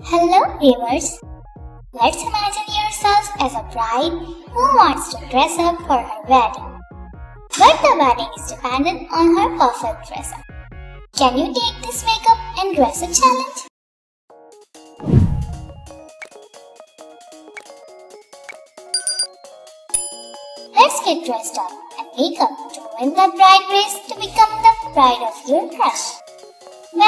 Hello, viewers. Let's imagine yourself as a bride who wants to dress up for her wedding. But the wedding is dependent on her perfect dress up. Can you take this makeup and dress up challenge? Let's get dressed up and make up to win the bride race to become the bride of your crush.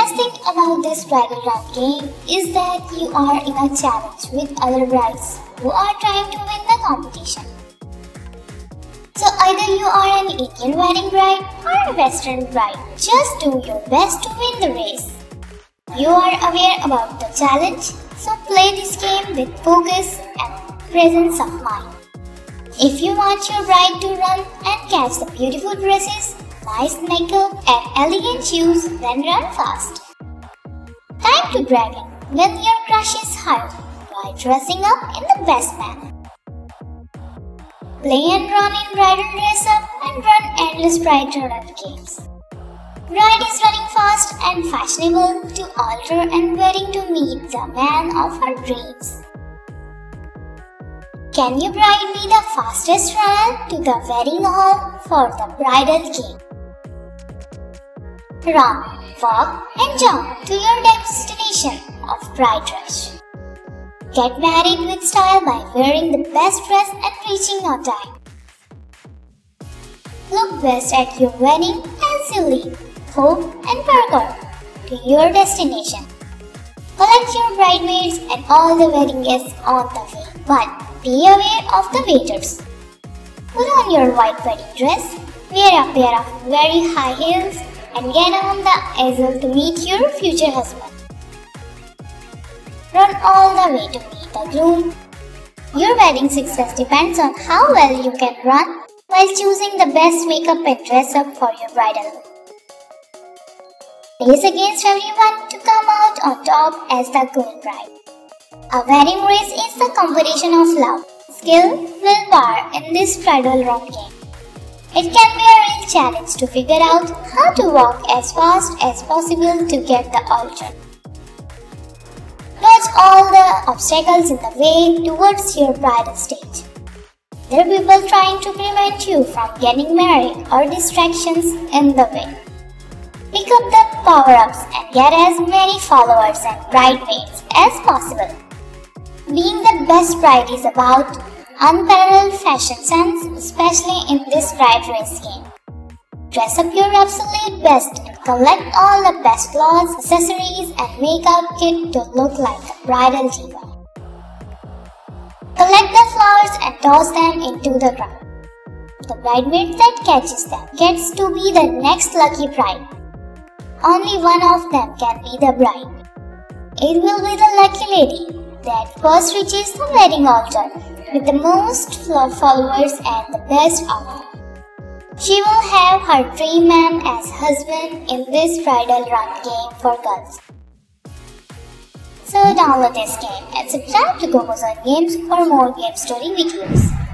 Best thing about this bridal run game is that you are in a challenge with other brides who are trying to win the competition. So either you are an Indian wedding bride or a Western bride, just do your best to win the race. You are aware about the challenge, so play this game with focus and presence of mind. If you want your bride to run and catch the beautiful dresses, nice makeup and elegant shoes, then run fast. Time to brag when your crush is hurt by dressing up in the best manner. Play and run in bridal dress up and run endless bride run games. Bride is running fast and fashionable to altar and wedding to meet the man of her dreams. Can you bride be the fastest runner to the wedding hall for the bridal cake? Run, walk, and jump to your destination of bride rush. Get married with style by wearing the best dress and reaching on time. Look best at your wedding as you leave, hope, and parkour to your destination. Collect your bridesmaids and all the wedding guests on the way, but be aware of the waiters. Put on your white wedding dress, wear a pair of very high heels, and get on the easel to meet your future husband. Run all the way to meet the groom. Your wedding success depends on how well you can run while choosing the best makeup and dress up for your bridal. Race against everyone to come out on top as the groom bride. A wedding race is the competition of love, skill, willpower in this bridal run game. It can be a real challenge to figure out how to walk as fast as possible to get the altar. Dodge all the obstacles in the way towards your bridal stage. There are people trying to prevent you from getting married or distractions in the way. Pick up the power-ups and get as many followers and bridesmaids as possible. Being the best bride is about unparalleled fashion sense, especially in this bride race game. Dress up your absolute best and collect all the best clothes, accessories, and makeup kit to look like a bridal diva. Collect the flowers and toss them into the crowd. The bridesmaid that catches them gets to be the next lucky bride. Only one of them can be the bride. It will be the lucky lady that first reaches the wedding altar with the most followers and the best outfit. She will have her dream man as husband in this bridal run game for girls. So download this game and subscribe to Koko Zone Games for more game story videos.